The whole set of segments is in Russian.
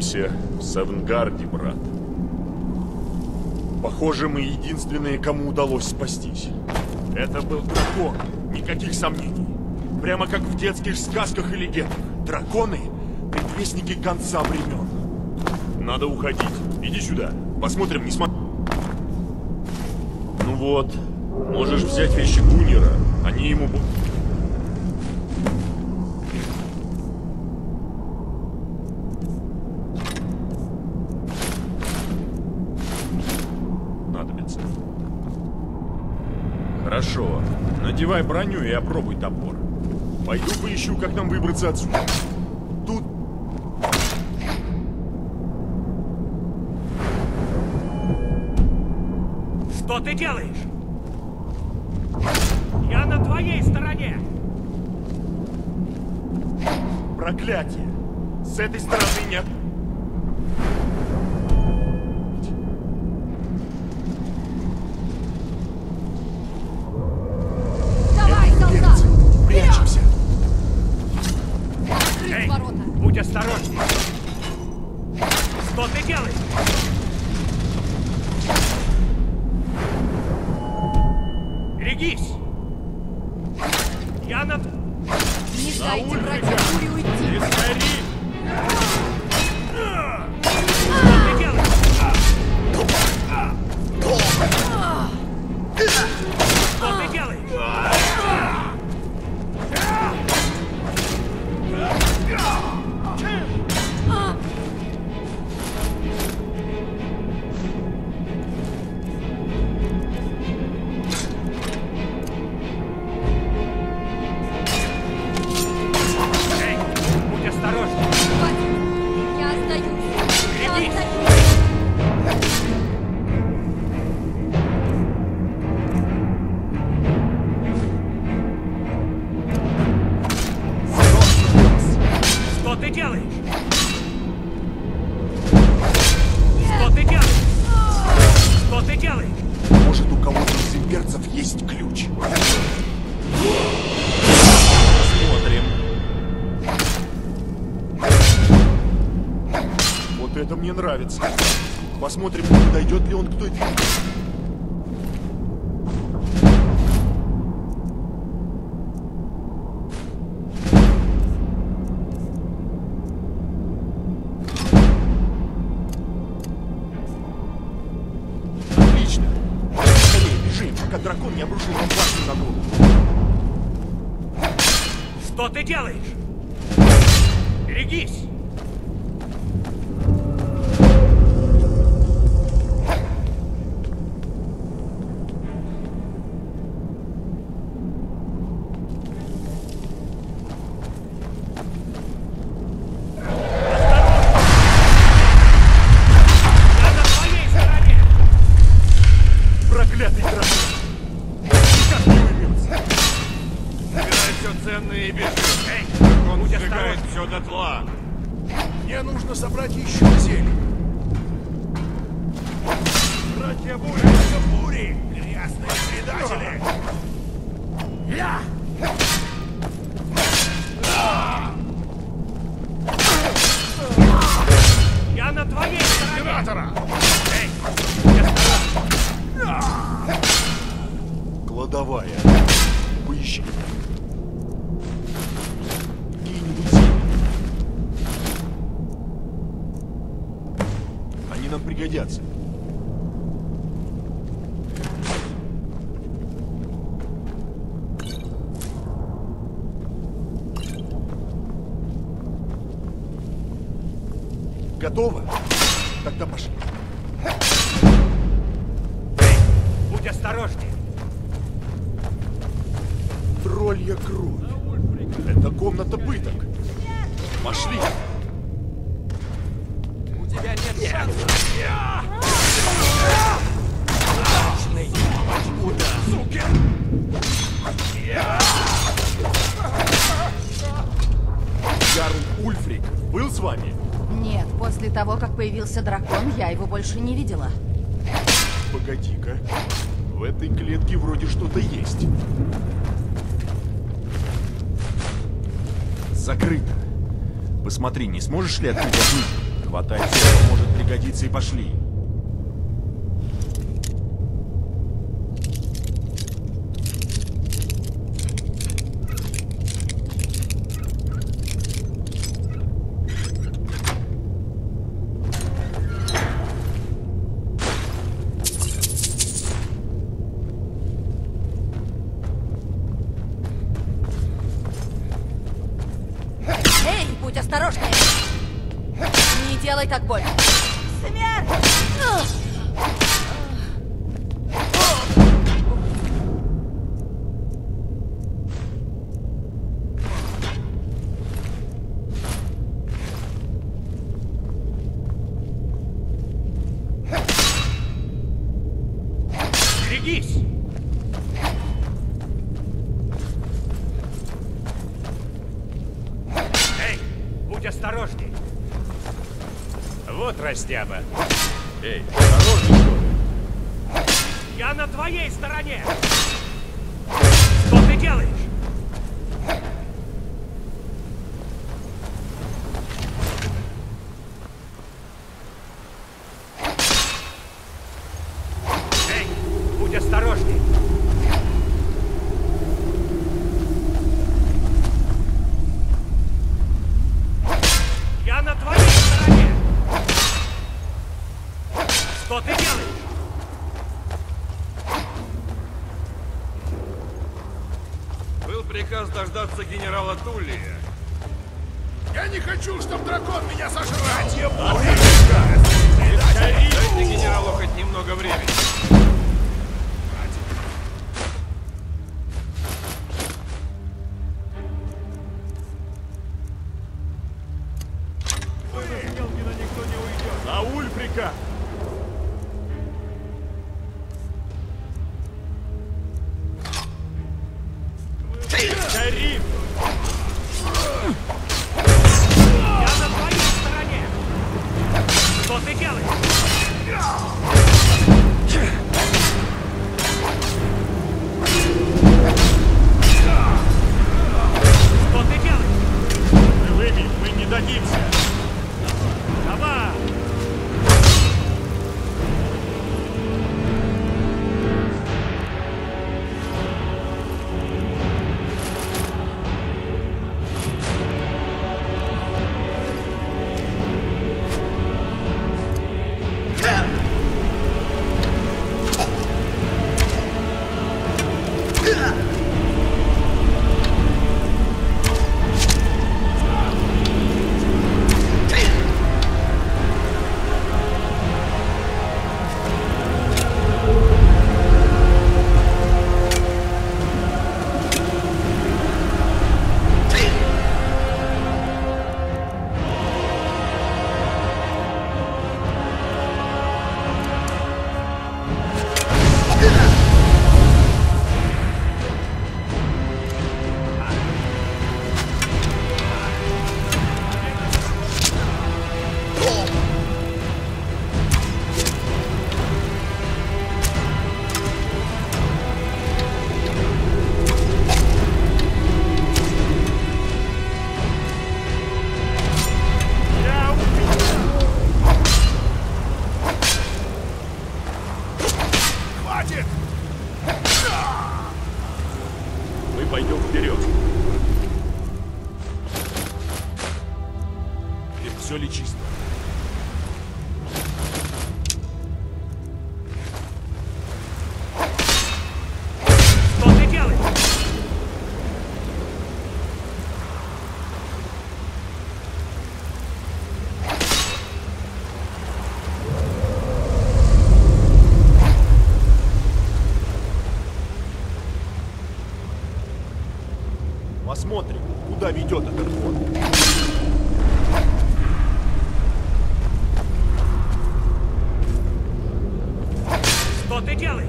Встретимся в Севенгарде, брат. Похоже, мы единственные, кому удалось спастись. Это был дракон, никаких сомнений. Прямо как в детских сказках и легендах. Драконы — предвестники конца времен. Надо уходить. Иди сюда. Посмотрим, не смотри. Ну вот, можешь взять вещи Гуннера. Они ему будут... Надевай броню и опробуй топор. Пойду поищу, как нам выбраться отсюда. Тут... Что ты делаешь? Я на твоей стороне! Проклятие! С этой стороны нет. Нравится. Посмотрим, не подойдет ли он к той двери. Дракон не обрушил нам башню. Что ты делаешь? Берегись! Все дотла. Мне нужно собрать еще зелень. Братья Бури, это Бури! Грязные предатели! Я! Я на твоей стороне! Императора! Эй! Кладовая. Поищи. Пригодятся. Готово? Тогда пошли. Эй, будь осторожней! Троллья кровь. Это комната пыток. Пошли. У появился дракон, я его больше не видела. Погоди-ка. В этой клетке вроде что-то есть. Закрыто. Посмотри, не сможешь ли открыть одну? Хватай что может пригодиться, и пошли. Эй, будь осторожнее! Делай так больно! Смерть! Берегись! Эй, будь осторожней! Вот растяпа. Эй, ли? Я на твоей стороне! Что ты делаешь? Эй, будь осторожней! Я на твоей стороне! Что ты делаешь? Приказ дождаться генерала Туллия. Я не хочу, чтобы дракон меня сожрал! Дайте генералу хоть немного времени. Мы не дадимся! Куда ведет этот ход. Что ты делаешь?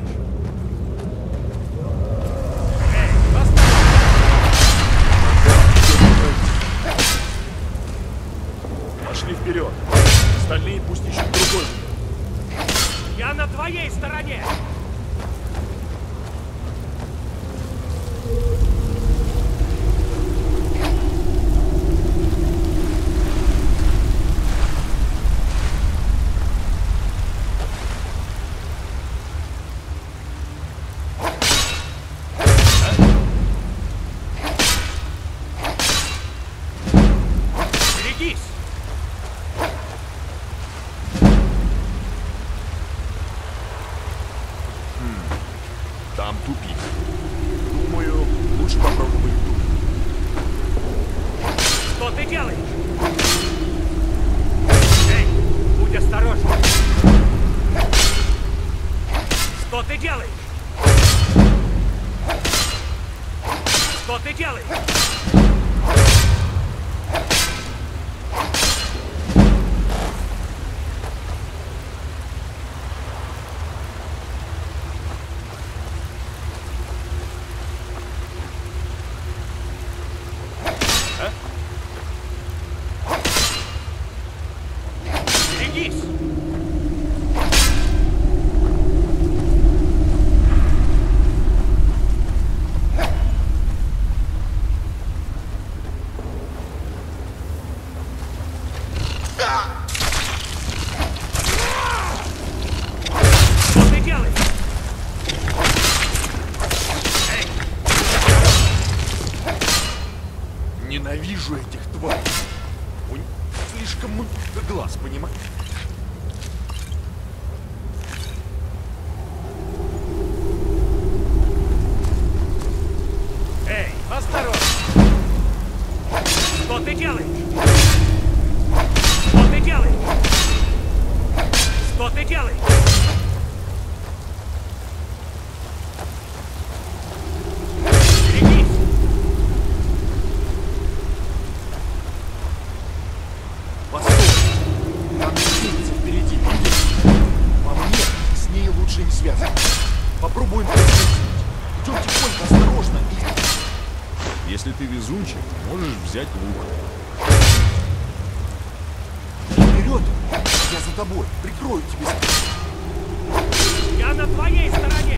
Пошли вперед. Остальные пусть ищут другой. Я на твоей стороне! Отвечали! Ненавижу этих тварей. У них слишком много глаз, понимаешь? Вперед! Я за тобой! Прикрою тебя! Я на твоей стороне!